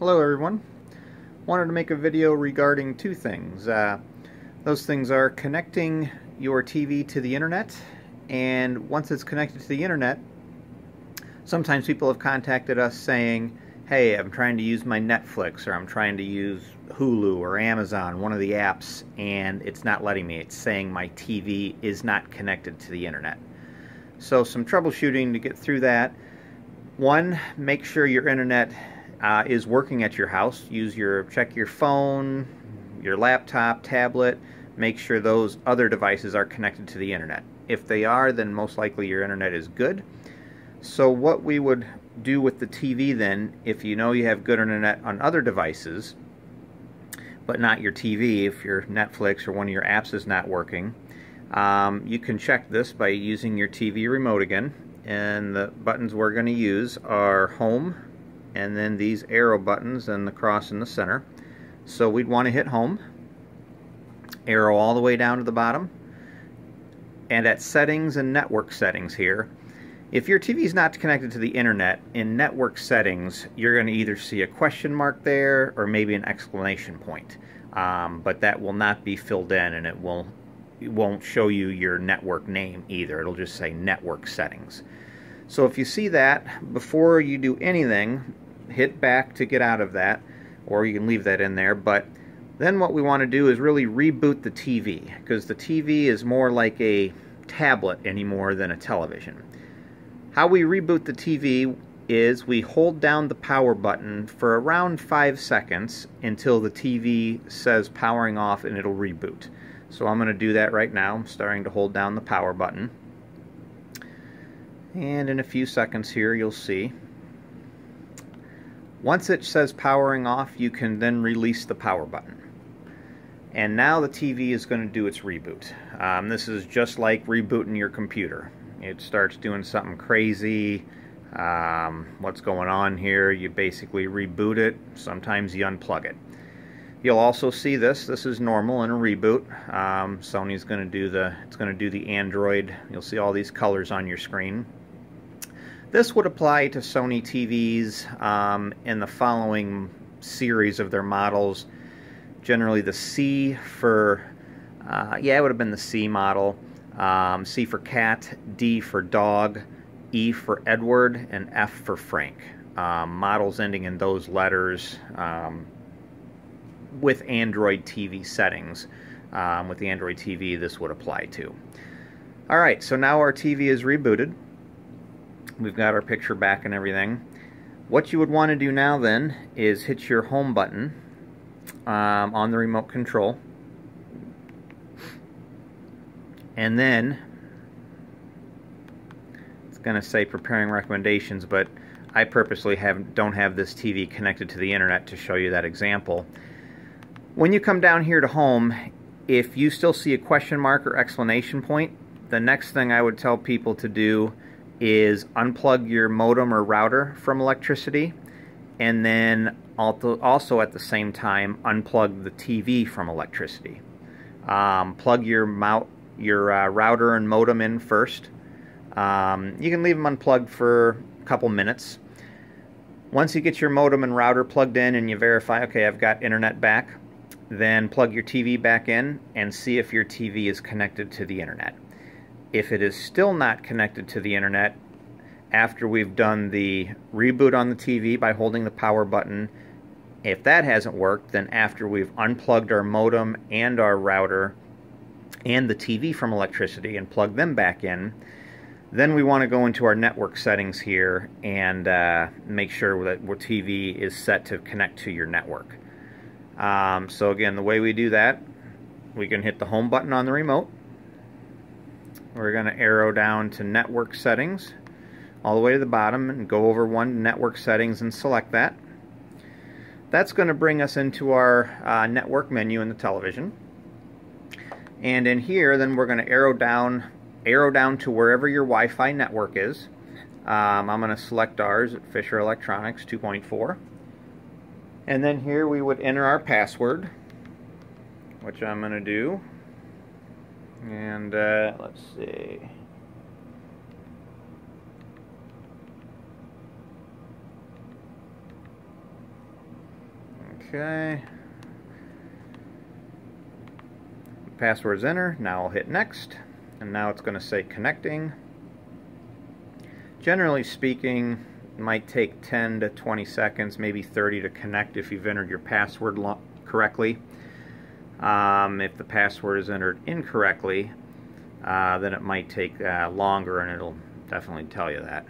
Hello everyone. Wanted to make a video regarding two things. Uh, those things are connecting your TV to the internet and once it's connected to the internet sometimes people have contacted us saying hey I'm trying to use my Netflix or I'm trying to use Hulu or Amazon one of the apps and it's not letting me it's saying my TV is not connected to the internet so some troubleshooting to get through that one make sure your internet uh, is working at your house, use your check your phone, your laptop, tablet, make sure those other devices are connected to the internet. If they are, then most likely your internet is good. So what we would do with the TV then, if you know you have good internet on other devices, but not your TV, if your Netflix or one of your apps is not working, um, you can check this by using your TV remote again. And the buttons we're going to use are home, and then these arrow buttons and the cross in the center. So we'd want to hit home, arrow all the way down to the bottom, and at settings and network settings here, if your TV is not connected to the internet, in network settings, you're going to either see a question mark there or maybe an exclamation point. Um, but that will not be filled in and it, will, it won't show you your network name either. It'll just say network settings. So if you see that, before you do anything, hit back to get out of that, or you can leave that in there, but then what we want to do is really reboot the TV, because the TV is more like a tablet anymore than a television. How we reboot the TV is we hold down the power button for around 5 seconds until the TV says powering off and it'll reboot. So I'm going to do that right now. I'm starting to hold down the power button. And in a few seconds here you'll see once it says powering off, you can then release the power button. And now the TV is going to do its reboot. Um, this is just like rebooting your computer. It starts doing something crazy. Um, what's going on here? You basically reboot it. Sometimes you unplug it. You'll also see this. This is normal in a reboot. Um, Sony's going to do the. It's going to do the Android. You'll see all these colors on your screen. This would apply to Sony TVs um, in the following series of their models. Generally the C for, uh, yeah, it would have been the C model. Um, C for cat, D for dog, E for Edward, and F for Frank. Um, models ending in those letters um, with Android TV settings. Um, with the Android TV, this would apply to. Alright, so now our TV is rebooted. We've got our picture back and everything. What you would want to do now then is hit your home button um, on the remote control. And then it's going to say preparing recommendations, but I purposely have don't have this TV connected to the internet to show you that example. When you come down here to home, if you still see a question mark or explanation point, the next thing I would tell people to do is unplug your modem or router from electricity and then also at the same time unplug the TV from electricity. Um, plug your, mount, your uh, router and modem in first. Um, you can leave them unplugged for a couple minutes. Once you get your modem and router plugged in and you verify, okay, I've got internet back, then plug your TV back in and see if your TV is connected to the internet. If it is still not connected to the internet, after we've done the reboot on the TV by holding the power button, if that hasn't worked, then after we've unplugged our modem and our router and the TV from electricity and plugged them back in, then we want to go into our network settings here and uh, make sure that our TV is set to connect to your network. Um, so again, the way we do that, we can hit the home button on the remote we're going to arrow down to network settings all the way to the bottom and go over one network settings and select that. That's going to bring us into our uh, network menu in the television. And in here, then we're going to arrow down, arrow down to wherever your Wi-Fi network is. Um, I'm going to select ours at Fisher Electronics 2.4. And then here we would enter our password, which I'm going to do and uh, let's see. Okay. Password's enter. Now I'll hit next. And now it's going to say connecting. Generally speaking, it might take 10 to 20 seconds, maybe 30 to connect if you've entered your password correctly. Um, if the password is entered incorrectly, uh, then it might take uh, longer and it'll definitely tell you that.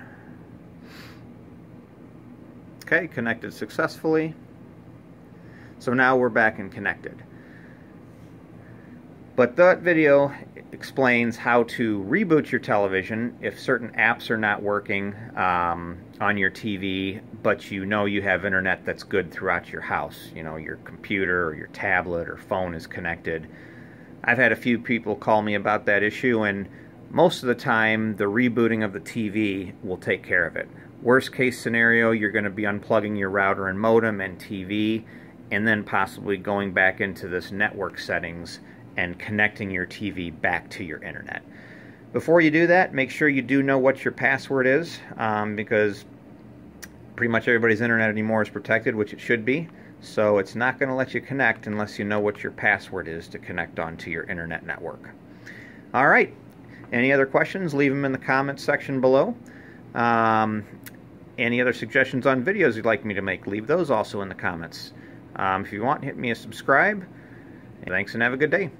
Okay, connected successfully. So now we're back and connected. But that video explains how to reboot your television if certain apps are not working um, on your TV, but you know you have internet that's good throughout your house. You know, your computer or your tablet or phone is connected. I've had a few people call me about that issue, and most of the time, the rebooting of the TV will take care of it. Worst case scenario, you're going to be unplugging your router and modem and TV, and then possibly going back into this network settings and connecting your TV back to your internet. Before you do that, make sure you do know what your password is um, because pretty much everybody's internet anymore is protected, which it should be. So it's not going to let you connect unless you know what your password is to connect onto your internet network. All right. Any other questions? Leave them in the comments section below. Um, any other suggestions on videos you'd like me to make? Leave those also in the comments. Um, if you want, hit me a subscribe. Thanks and have a good day.